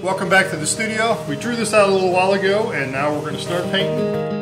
Welcome back to the studio. We drew this out a little while ago and now we're going to start painting.